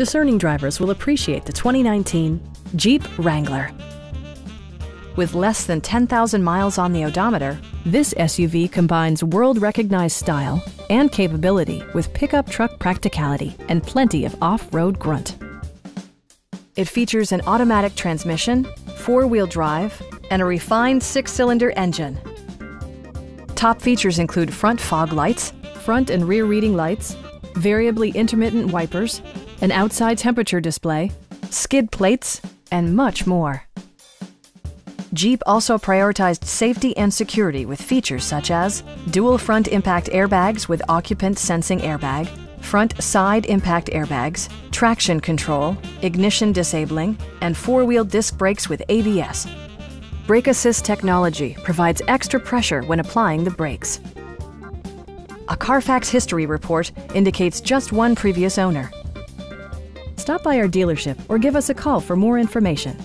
discerning drivers will appreciate the 2019 Jeep Wrangler. With less than 10,000 miles on the odometer, this SUV combines world-recognized style and capability with pickup truck practicality and plenty of off-road grunt. It features an automatic transmission, four-wheel drive, and a refined six-cylinder engine. Top features include front fog lights, front and rear reading lights, variably intermittent wipers, an outside temperature display, skid plates, and much more. Jeep also prioritized safety and security with features such as dual front impact airbags with occupant sensing airbag, front side impact airbags, traction control, ignition disabling, and four-wheel disc brakes with ABS. Brake Assist technology provides extra pressure when applying the brakes. A Carfax history report indicates just one previous owner. Stop by our dealership or give us a call for more information.